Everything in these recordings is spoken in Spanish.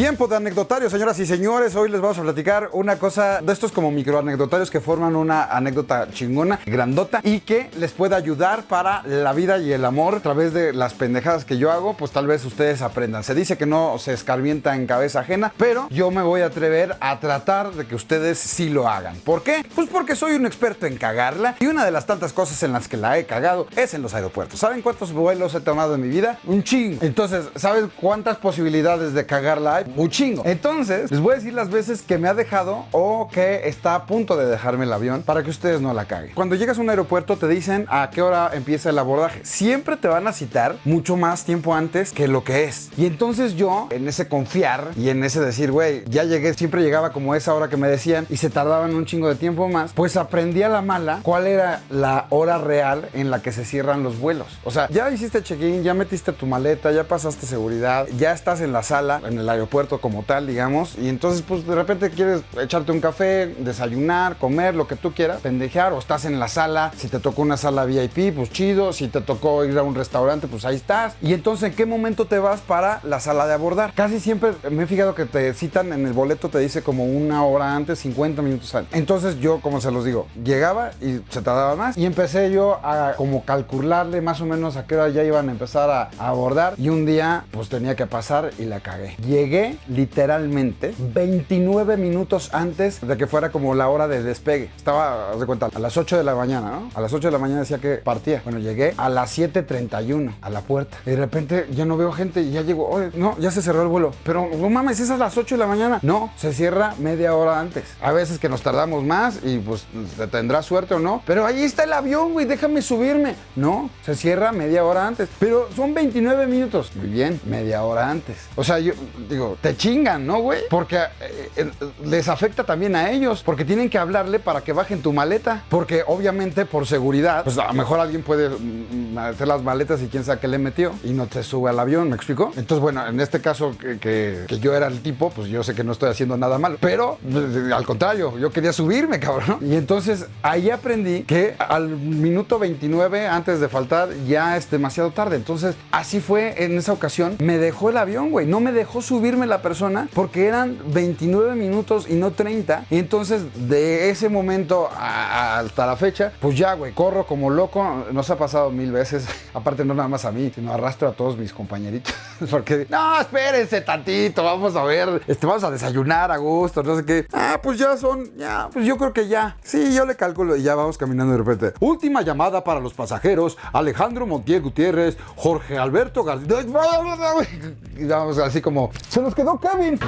Tiempo de anecdotario, señoras y señores. Hoy les vamos a platicar una cosa de estos como microanecdotarios que forman una anécdota chingona, grandota y que les puede ayudar para la vida y el amor a través de las pendejadas que yo hago. Pues tal vez ustedes aprendan. Se dice que no se escarmienta en cabeza ajena, pero yo me voy a atrever a tratar de que ustedes sí lo hagan. ¿Por qué? Pues porque soy un experto en cagarla y una de las tantas cosas en las que la he cagado es en los aeropuertos. ¿Saben cuántos vuelos he tomado en mi vida? Un chingo. Entonces, ¿saben cuántas posibilidades de cagarla hay? Un chingo. Entonces, les voy a decir las veces que me ha dejado o que está a punto de dejarme el avión para que ustedes no la caguen. Cuando llegas a un aeropuerto te dicen a qué hora empieza el abordaje. Siempre te van a citar mucho más tiempo antes que lo que es. Y entonces yo, en ese confiar y en ese decir, güey, ya llegué, siempre llegaba como esa hora que me decían y se tardaban un chingo de tiempo más, pues aprendí a la mala cuál era la hora real en la que se cierran los vuelos. O sea, ya hiciste check-in, ya metiste tu maleta, ya pasaste seguridad, ya estás en la sala, en el aeropuerto como tal, digamos, y entonces pues de repente quieres echarte un café, desayunar, comer, lo que tú quieras, pendejear, o estás en la sala, si te tocó una sala VIP, pues chido, si te tocó ir a un restaurante, pues ahí estás. Y entonces, ¿en qué momento te vas para la sala de abordar? Casi siempre me he fijado que te citan en el boleto, te dice como una hora antes, 50 minutos antes. Entonces yo, como se los digo, llegaba y se tardaba más y empecé yo a como calcularle más o menos a qué hora ya iban a empezar a, a abordar y un día pues tenía que pasar y la cagué. Llegué literalmente 29 minutos antes de que fuera como la hora de despegue. Estaba, haz de cuenta, a las 8 de la mañana, ¿no? A las 8 de la mañana decía que partía. Bueno, llegué a las 7.31 a la puerta. Y de repente ya no veo gente y ya llego, no, ya se cerró el vuelo. Pero no mames, es a las 8 de la mañana. No, se cierra media hora antes. A veces que nos tardamos más y pues te tendrá suerte o no. Pero ahí está el avión, güey, déjame subirme. No, se cierra media hora antes. Pero son 29 minutos. Muy bien, media hora antes. O sea, yo digo, te chingan, ¿no, güey? Porque eh, eh, les afecta también a ellos. Porque tienen que hablarle para que bajen tu maleta. Porque obviamente por seguridad, pues a lo mejor alguien puede mm, hacer las maletas y quién sabe qué le metió y no te sube al avión, ¿me explico? Entonces, bueno, en este caso que, que- que yo era el tipo, pues yo sé que no estoy haciendo nada malo. Pero eh, al contrario, yo quería subirme, cabrón. Y entonces ahí aprendí que al minuto 29 antes de faltar ya es demasiado tarde. Entonces, así fue en esa ocasión. Me dejó el avión, güey. No me dejó subirme la persona porque eran 29 minutos y no 30. Y entonces, de ese momento hasta la fecha, pues ya, güey, corro como loco. Nos ha pasado mil veces. Aparte, no nada más a mí, sino arrastro a todos mis compañeritos. porque, no, espérense tantito, vamos a ver, este, vamos a desayunar a gusto, no sé qué. Ah, pues ya son, ya, pues yo creo que ya. Sí, yo le calculo y ya vamos caminando de repente. Última llamada para los pasajeros: Alejandro Montiel Gutiérrez, Jorge Alberto García. Vamos así como, se nos quedó Kevin.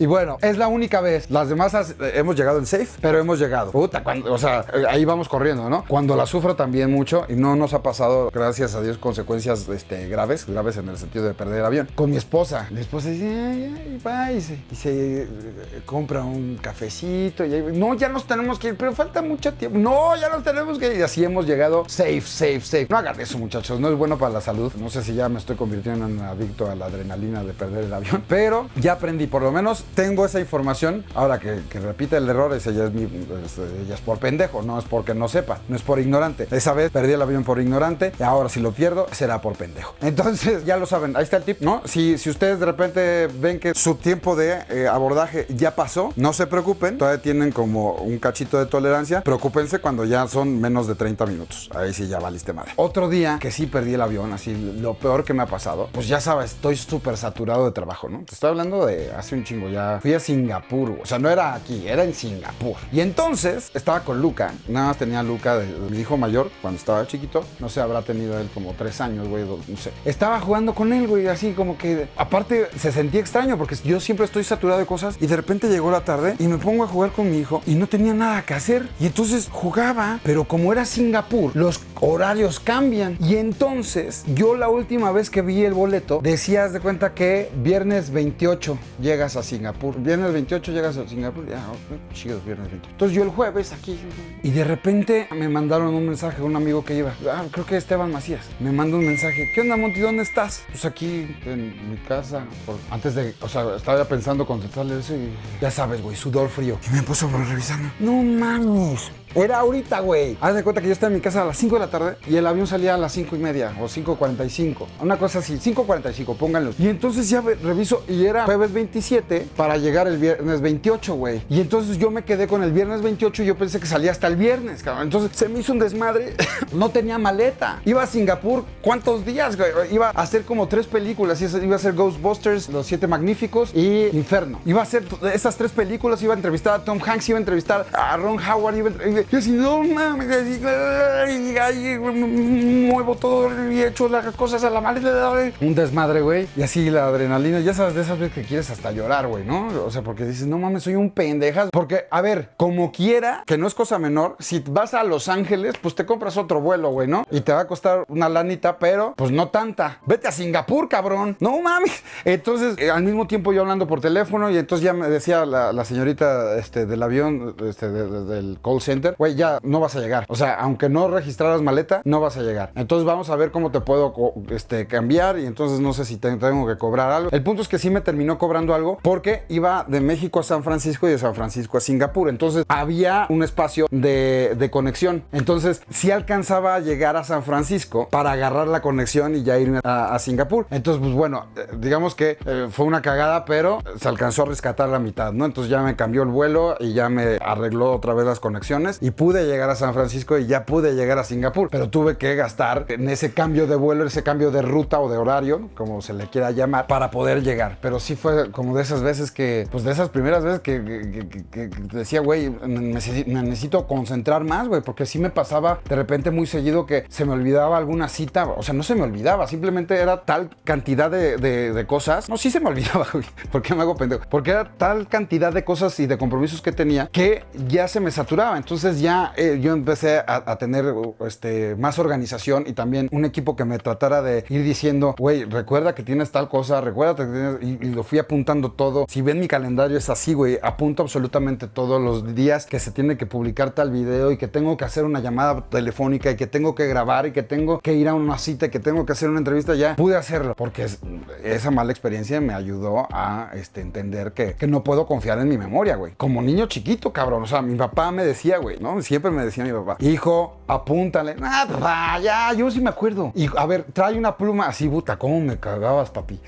Y bueno, es la única vez. Las demás eh, hemos llegado en safe, pero hemos llegado. Puta, cuando, o sea, eh, ahí vamos corriendo, ¿no? Cuando la sufro también mucho y no nos ha pasado, gracias a Dios, consecuencias este, graves, graves en el sentido de perder el avión. Con mi esposa. Mi esposa dice, va, y se, y se, eh, compra un cafecito. Y ahí, no, ya nos tenemos que ir, pero falta mucho tiempo. No, ya nos tenemos que ir. Y así hemos llegado safe, safe, safe. No hagan eso, muchachos. No es bueno para la salud. No sé si ya me estoy convirtiendo en un adicto a la adrenalina de perder el avión, pero ya aprendí. Por lo menos tengo esa información. Ahora que, repite el error, ese ya es, mi, ella es por pendejo, no es porque no sepa, no es por ignorante. Esa vez perdí el avión por ignorante, y ahora si lo pierdo, será por pendejo. Entonces, ya lo saben, ahí está el tip, ¿no? Si, si ustedes de repente ven que su tiempo de eh, abordaje ya pasó, no se preocupen, todavía tienen como un cachito de tolerancia. Preocúpense cuando ya son menos de 30 minutos. Ahí sí ya valiste madre. Otro día que sí perdí el avión, así lo peor que me ha pasado, pues ya sabes, estoy súper saturado de trabajo, ¿no? Te estoy hablando de hace un chingo ya. Fui a Singapur, o sea, no era aquí, era en Singapur. Y entonces estaba con Luca, nada más tenía Luca, de, mi hijo mayor, cuando estaba chiquito, no sé, habrá tenido él como tres años, güey, no sé. Estaba jugando con él, güey, así como que, aparte, se sentía extraño porque yo siempre estoy saturado de cosas y de repente llegó la tarde y me pongo a jugar con mi hijo y no tenía nada que hacer. Y entonces jugaba, pero como era Singapur, los horarios cambian. Y entonces, yo la última vez que vi el boleto, decías de cuenta que viernes 28 llegas a Singapur. Viernes 28 llegas a Singapur. Ya, ok, chido, viernes 28. Entonces yo el jueves aquí. Y de repente me mandaron un mensaje, un amigo que iba. Ah, creo que Esteban Macías. Me manda un mensaje. ¿Qué onda, Monty? ¿Dónde estás? Pues aquí en mi casa. Antes de, o sea, estaba pensando contestarle eso y ya sabes, güey, sudor frío. Y me puso a revisar. No mames. Era ahorita, güey. Haz de cuenta que yo estaba en mi casa a las 5 de la tarde y el avión salía a las 5 y media o 5.45. Una cosa así, 5.45, pónganlo. Y entonces ya reviso y era jueves 27 para llegar el viernes 28, güey. Y entonces yo me quedé con el viernes 28 y yo pensé que salía hasta el viernes, cabrón. Entonces se me hizo un desmadre. no tenía maleta. Iba a Singapur, ¿cuántos días, güey? Iba a hacer como tres películas. Iba a ser Ghostbusters, Los Siete Magníficos y Inferno. Iba a hacer esas tres películas. Iba a entrevistar a Tom Hanks, iba a entrevistar a Ron Howard. Iba a... Yo así, no mames, muevo todo y he hecho las cosas a la maleta. Un desmadre, güey. Y así la adrenalina, ya sabes, de esas veces que quieres hasta llorar, güey, ¿no? O sea, porque dices, no mames, soy un pendejas. Porque, a ver, como quiera, que no es cosa menor, si vas a Los Ángeles, pues te compras otro vuelo, güey, ¿no? Y te va a costar una lanita, pero pues no tanta. Vete a Singapur, cabrón. No mames. Entonces, eh, al mismo tiempo yo hablando por teléfono y entonces ya me decía la, señorita este, del avión, este, del call center, güey, ya no vas a llegar. O sea, aunque no registraras maleta, no vas a llegar. Entonces vamos a ver cómo te puedo este, cambiar y entonces no sé si tengo que cobrar algo. El punto es que sí me terminó cobrando algo porque iba de México a San Francisco y de San Francisco a Singapur. Entonces había un espacio de, conexión. Entonces sí alcanzaba a llegar a San Francisco para agarrar la conexión y ya irme a, Singapur. Entonces, pues bueno, eh, digamos que eh, fue una cagada, pero se alcanzó a rescatar la mitad, ¿no? Entonces ya me cambió el vuelo y ya me arregló otra vez las conexiones y pude llegar a San Francisco y ya pude llegar a Singapur. Pero tuve que gastar en ese cambio de vuelo, ese cambio de ruta o de horario, como se le quiera llamar, para poder llegar. Pero sí fue como de esas veces que, pues de esas primeras veces que, decía, güey, necesito concentrar más, güey, porque sí me pasaba de repente muy seguido que se me olvidaba alguna cita, o sea, no se me olvidaba, simplemente era tal cantidad de, cosas, no, sí se me olvidaba, güey, ¿por qué me hago pendejo? Porque era tal cantidad de cosas y de compromisos que tenía que ya se me saturaba, entonces ya eh, yo empecé a, tener este, más organización y también un equipo que me tratara de ir diciendo, güey, recuerda que tienes tal cosa, recuerda que tienes, y, y lo fui apuntando todo, si ven mi calendario es así, güey, apunto absolutamente todos los días que se tiene que publicar tal video y que tengo que hacer una llamada telefónica y que tengo que grabar y que tengo que ir a una cita y que tengo que hacer una entrevista, ya pude hacerlo porque esa mala experiencia me ayudó a este, entender que, que no puedo confiar en mi memoria, güey. Como niño chiquito, cabrón. O sea, mi papá me decía, güey, ¿no? Siempre me decía mi papá, hijo, apúntale. Papá, ya, yo sí me acuerdo. Y a ver, trae una pluma así, puta, ¿cómo me cagabas, papi?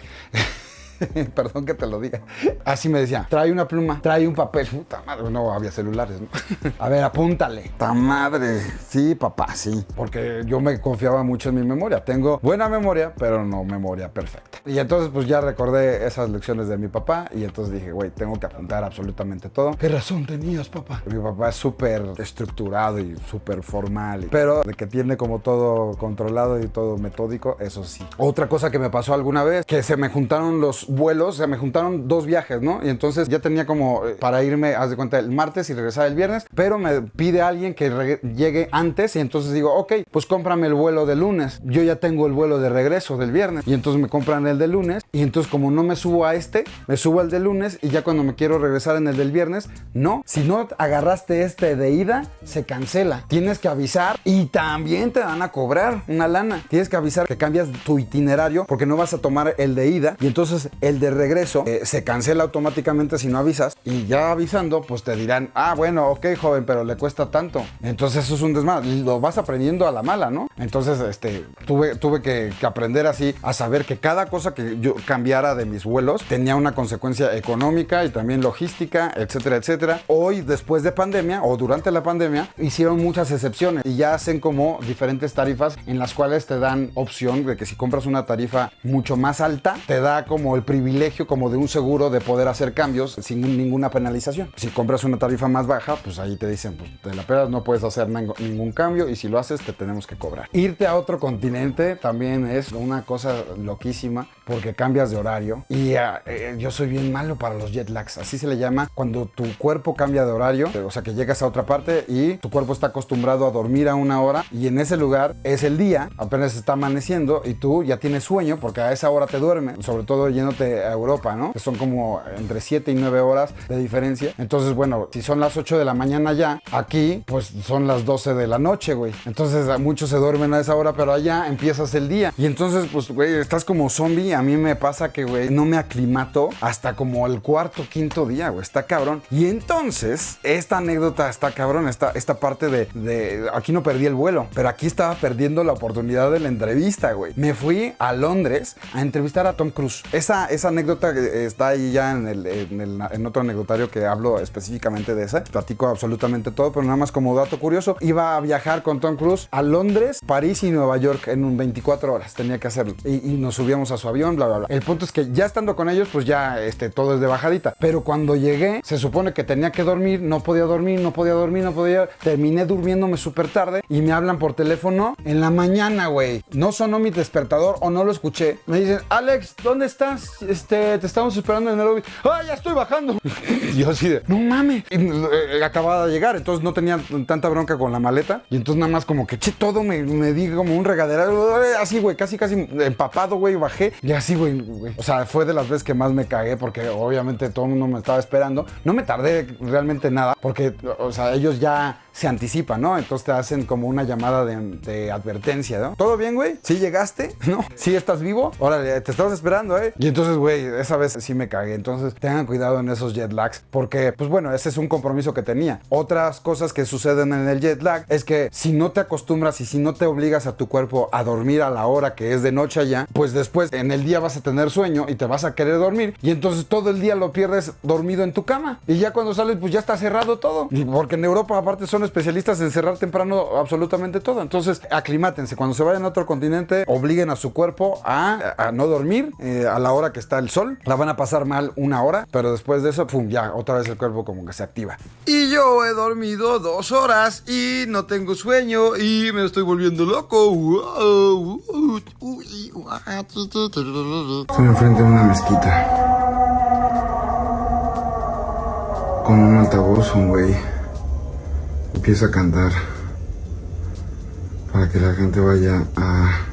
Perdón que te lo diga. Así me decía, trae una pluma, trae un papel. Puta madre, no había celulares, ¿no? A ver, apúntale. Ta madre. Sí, papá, sí. Porque yo me confiaba mucho en mi memoria. Tengo buena memoria, pero no memoria perfecta. Y entonces, pues ya recordé esas lecciones de mi papá. Y entonces dije, güey, tengo que apuntar absolutamente todo. ¿Qué razón tenías, papá? Mi papá es súper estructurado y súper formal. Pero de que tiene como todo controlado y todo metódico, eso sí. Otra cosa que me pasó alguna vez, que se me juntaron los vuelos, o sea, me juntaron dos viajes, ¿no? Y entonces ya tenía como eh, para irme, haz de cuenta, el martes y regresar el viernes, pero me pide alguien que llegue antes y entonces digo, ok, pues cómprame el vuelo de lunes. Yo ya tengo el vuelo de regreso del viernes y entonces me compran el de lunes y entonces como no me subo a este, me subo al de lunes y ya cuando me quiero regresar en el del viernes, no. Si no agarraste este de ida, se cancela. Tienes que avisar y también te van a cobrar una lana. Tienes que avisar que cambias tu itinerario porque no vas a tomar el de ida y entonces el de regreso eh, se cancela automáticamente si no avisas y ya avisando pues te dirán, ah bueno, ok joven, pero le cuesta tanto. Entonces eso es un desmadre, lo vas aprendiendo a la mala, ¿no? Entonces este, tuve, tuve que, aprender así a saber que cada cosa que yo cambiara de mis vuelos tenía una consecuencia económica y también logística, etcétera, etcétera. Hoy después de pandemia o durante la pandemia hicieron muchas excepciones y ya hacen como diferentes tarifas en las cuales te dan opción de que si compras una tarifa mucho más alta, te da como el privilegio como de un seguro de poder hacer cambios sin ninguna penalización. Si compras una tarifa más baja, pues ahí te dicen, pues te la pedas, no puedes hacer ningún cambio y si lo haces te tenemos que cobrar. Irte a otro continente también es una cosa loquísima porque cambias de horario y eh, yo soy bien malo para los jet lags, así se le llama cuando tu cuerpo cambia de horario, o sea que llegas a otra parte y tu cuerpo está acostumbrado a dormir a una hora y en ese lugar es el día, apenas está amaneciendo y tú ya tienes sueño porque a esa hora te duerme, sobre todo yendo a Europa, ¿no? Que son como entre 7 y 9 horas de diferencia. Entonces, bueno, si son las 8 de la mañana ya, aquí pues son las 12 de la noche, güey. Entonces muchos se duermen a esa hora, pero allá empiezas el día. Y entonces, pues, güey, estás como zombie. A mí me pasa que, güey, no me aclimato hasta como el cuarto, quinto día, güey. Está cabrón. Y entonces, esta anécdota está cabrón, esta, esta parte de, de, aquí no perdí el vuelo, pero aquí estaba perdiendo la oportunidad de la entrevista, güey. Me fui a Londres a entrevistar a Tom Cruise. Esa, esa anécdota está ahí ya en, otro anecdotario que hablo específicamente de esa. Platico absolutamente todo, pero nada más como dato curioso, iba a viajar con Tom Cruise a Londres, París y Nueva York en un 24 horas. Tenía que hacerlo. Y, y nos subíamos a su avión, bla, bla, bla. El punto es que ya estando con ellos, pues ya este, todo es de bajadita. Pero cuando llegué, se supone que tenía que dormir, no podía dormir, no podía dormir, no podía. Terminé durmiéndome súper tarde y me hablan por teléfono en la mañana, güey. No sonó mi despertador o no lo escuché. Me dicen, Alex, ¿dónde estás? Este, te estamos esperando en el lobby. ¡Ah, ya estoy bajando! y yo así de, no mames. Eh, acababa de llegar, entonces no tenía tanta bronca con la maleta. Y entonces nada más como que, che, todo me, di como un regadero. Así, güey, casi, casi empapado, güey, bajé. Y así, güey, o sea, fue de las veces que más me cagué porque obviamente todo el mundo me estaba esperando. No me tardé realmente nada porque, o sea, ellos ya se anticipan, ¿no? Entonces te hacen como una llamada de, advertencia, ¿no? ¿Todo bien, güey? ¿Sí llegaste? ¿No? ¿Sí estás vivo? Órale, te estabas esperando, ¿eh? Y entonces, güey, esa vez sí me cagué. Entonces, tengan cuidado en esos jet lags porque, pues bueno, ese es un compromiso que tenía. Otras cosas que suceden en el jet lag es que si no te acostumbras y si no te obligas a tu cuerpo a dormir a la hora que es de noche allá, pues después en el día vas a tener sueño y te vas a querer dormir y entonces todo el día lo pierdes dormido en tu cama. Y ya cuando sales, pues ya está cerrado todo. Porque en Europa aparte son especialistas en cerrar temprano absolutamente todo. Entonces, aclimátense. Cuando se vayan a otro continente, obliguen a su cuerpo a, a no dormir eh, a la hora que está el sol. La van a pasar mal una hora, pero después de eso, pum, ya, otra vez el cuerpo como que se activa. Y yo he dormido dos horas y no tengo sueño y me estoy volviendo loco. Estoy enfrente de una mezquita. Con un altavoz, un güey empieza a cantar para que la gente vaya a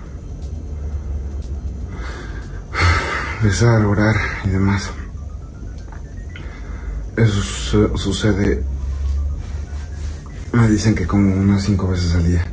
rezar, orar y demás. Eso su sucede, me dicen que como unas cinco veces al día.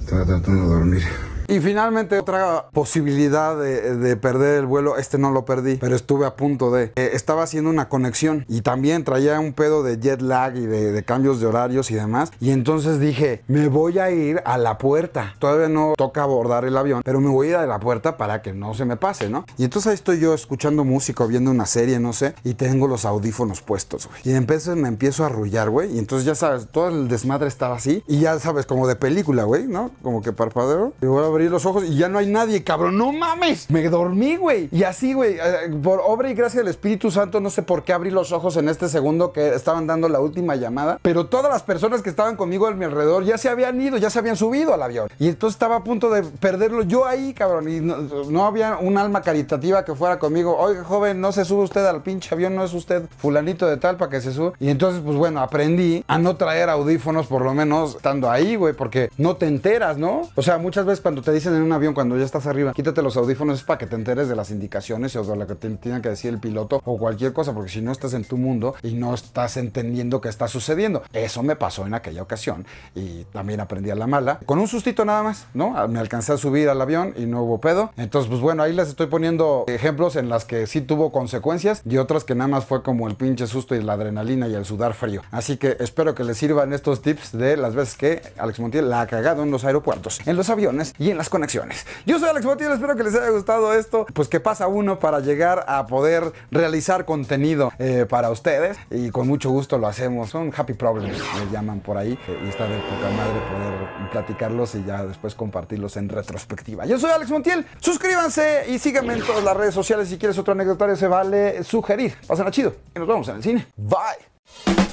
Estaba tratando de dormir. Y finalmente otra posibilidad de, de, perder el vuelo, este no lo perdí, pero estuve a punto de. Eh, estaba haciendo una conexión y también traía un pedo de jet lag y de, de, cambios de horarios y demás. Y entonces dije, me voy a ir a la puerta. Todavía no toca abordar el avión, pero me voy a ir a la puerta para que no se me pase, ¿no? Y entonces ahí estoy yo escuchando música o viendo una serie, no sé, y tengo los audífonos puestos, güey. Y entonces me empiezo a arrullar, güey. Y entonces ya sabes, todo el desmadre estaba así. Y ya sabes, como de película, güey, ¿no? Como que parpadeo. Y voy a abrir los ojos y ya no hay nadie, cabrón. No mames. Me dormí, güey. Y así, güey, por obra y gracia del Espíritu Santo, no sé por qué abrí los ojos en este segundo que estaban dando la última llamada. Pero todas las personas que estaban conmigo a mi alrededor ya se habían ido, ya se habían subido al avión. Y entonces estaba a punto de perderlo yo ahí, cabrón. Y no, no había un alma caritativa que fuera conmigo. Oiga, joven, no se sube usted al pinche avión, no es usted fulanito de tal para que se suba. Y entonces, pues bueno, aprendí a no traer audífonos, por lo menos estando ahí, güey, porque no te enteras, ¿no? O sea, muchas veces cuando te dicen en un avión cuando ya estás arriba, quítate los audífonos es para que te enteres de las indicaciones o de lo que te tiene que decir el piloto o cualquier cosa, porque si no estás en tu mundo y no estás entendiendo qué está sucediendo. Eso me pasó en aquella ocasión y también aprendí a la mala. Con un sustito nada más, ¿no? Me alcancé a subir al avión y no hubo pedo. Entonces, pues bueno, ahí les estoy poniendo ejemplos en las que sí tuvo consecuencias y otras que nada más fue como el pinche susto y la adrenalina y el sudar frío. Así que espero que les sirvan estos tips de las veces que Alex Montiel la ha cagado en los aeropuertos, en los aviones y en las conexiones. Yo soy Alex Montiel, espero que les haya gustado esto. Pues que pasa uno para llegar a poder realizar contenido eh, para ustedes y con mucho gusto lo hacemos. Son happy problems, me llaman por ahí eh, y está de poca madre poder platicarlos y ya después compartirlos en retrospectiva. Yo soy Alex Montiel, suscríbanse y síganme en todas las redes sociales. Si quieres otro anecdotario se vale sugerir. Pasen chido y nos vemos en el cine. Bye.